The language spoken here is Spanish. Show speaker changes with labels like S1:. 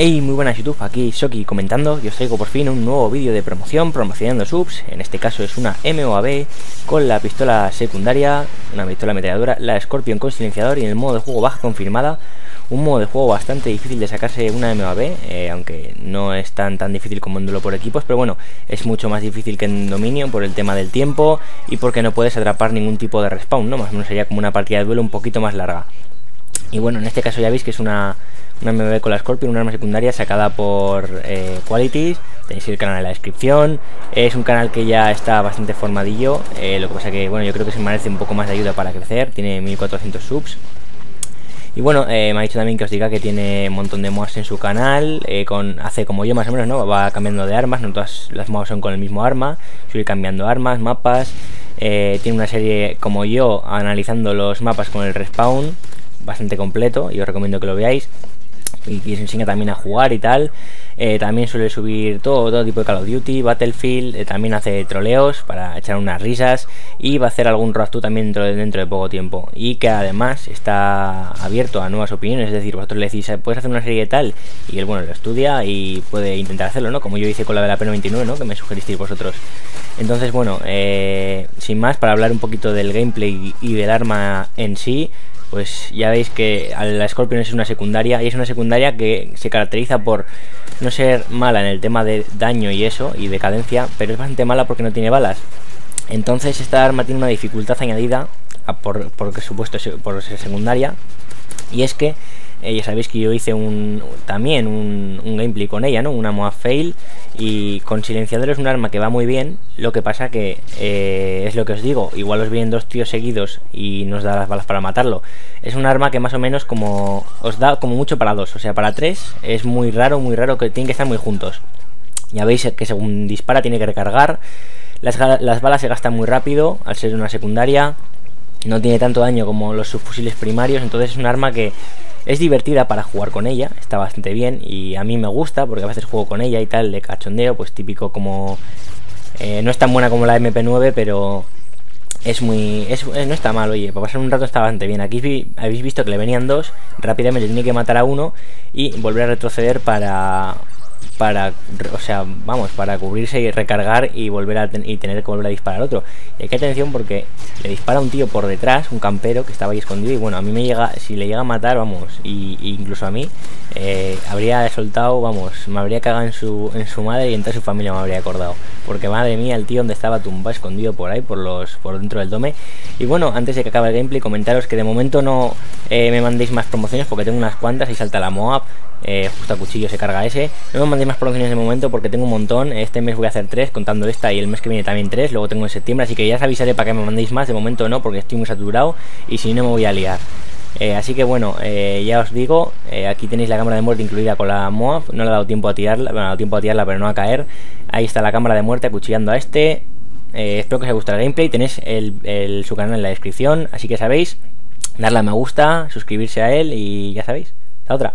S1: Hey, muy buenas YouTube, aquí Shoki comentando y os traigo por fin un nuevo vídeo de promoción, promocionando subs, en este caso es una MOAB con la pistola secundaria, una pistola ametralladora, la Scorpion con silenciador y el modo de juego baja confirmada, un modo de juego bastante difícil de sacarse una MOAB, eh, aunque no es tan tan difícil como en duelo por equipos, pero bueno, es mucho más difícil que en dominio por el tema del tiempo y porque no puedes atrapar ningún tipo de respawn, ¿no? Más o menos sería como una partida de duelo un poquito más larga. Y bueno, en este caso ya veis que es una una MB con la Scorpion, una arma secundaria sacada por eh, Qualities. Tenéis el canal en la descripción. Es un canal que ya está bastante formadillo. Eh, lo que pasa que, bueno, yo creo que se merece un poco más de ayuda para crecer. Tiene 1400 subs. Y bueno, eh, me ha dicho también que os diga que tiene un montón de mods en su canal, con, hace como yo más o menos, ¿no? Va cambiando de armas, no todas las mods son con el mismo arma, suele cambiando armas, mapas, tiene una serie como yo analizando los mapas con el respawn, bastante completo y os recomiendo que lo veáis y, se enseña también a jugar y tal. Eh, también suele subir todo, todo tipo de Call of Duty, Battlefield, eh, también hace troleos para echar unas risas y va a hacer algún tú también dentro de, dentro de poco tiempo. Y que además está abierto a nuevas opiniones, es decir, vosotros le decís, eh, puedes hacer una serie de tal, y él, bueno, lo estudia y puede intentar hacerlo, ¿no? Como yo hice con la de la P99, ¿no? Que me sugeristeis vosotros. Entonces, bueno, sin más, para hablar un poquito del gameplay y del arma en sí, pues ya veis que la Scorpion es una secundaria y es una secundaria que se caracteriza por no ser mala en el tema de daño y eso y de cadencia, pero es bastante mala porque no tiene balas. Entonces esta arma tiene una dificultad añadida por, por supuesto por ser secundaria y es que eh, ya sabéis que yo hice un también un, gameplay con ella, ¿no? Una Moab Fail y con silenciador es un arma que va muy bien, lo que pasa que eh, es lo que os digo, igual os vienen dos tíos seguidos y nos da las balas para matarlo. Es un arma que más o menos como os da como mucho para dos, o sea, para tres es muy raro, muy raro que tienen que estar muy juntos. Ya veis que según dispara tiene que recargar, las, las balas se gastan muy rápido al ser una secundaria, no tiene tanto daño como los subfusiles primarios, entonces es un arma que es divertida para jugar con ella, está bastante bien y a mí me gusta porque a veces juego con ella y tal de cachondeo, pues típico como... Eh, no es tan buena como la MP9, pero es muy... Es, eh, no está mal, oye, para pasar un rato está bastante bien. Aquí habéis visto que le venían dos, rápidamente tiene que matar a uno y volver a retroceder para para, o sea, vamos, para cubrirse y recargar y volver a y tener que volver a disparar otro. Y hay que atención porque le dispara un tío por detrás, un campero que estaba ahí escondido y bueno, a mí me llega, si le llega a matar, vamos, y, incluso a mí, eh, habría soltado, vamos, me habría cagado en su, en su madre y en toda su familia me habría acordado. Porque madre mía, el tío donde estaba tumbado escondido por ahí, por los, por dentro del dome. Y bueno, antes de que acabe el gameplay, comentaros que de momento no eh, me mandéis más promociones porque tengo unas cuantas y salta la Moab. Eh, justo a cuchillo se carga ese. Mandéis más promociones de momento porque tengo un montón. Este mes voy a hacer tres, contando esta y el mes que viene también tres. Luego tengo en septiembre, así que ya os avisaré para que me mandéis más. De momento no, porque estoy muy saturado y si no me voy a liar. Eh, así que bueno, eh, ya os digo, aquí tenéis la cámara de muerte incluida con la MOAB. No le ha dado tiempo a tirarla, bueno, ha dado tiempo a tirarla, pero no a caer. Ahí está la cámara de muerte acuchillando a este. espero que os haya gustado el gameplay. Tenéis su canal en la descripción, así que sabéis. Darle a me gusta, suscribirse a él y ya sabéis. Hasta otra.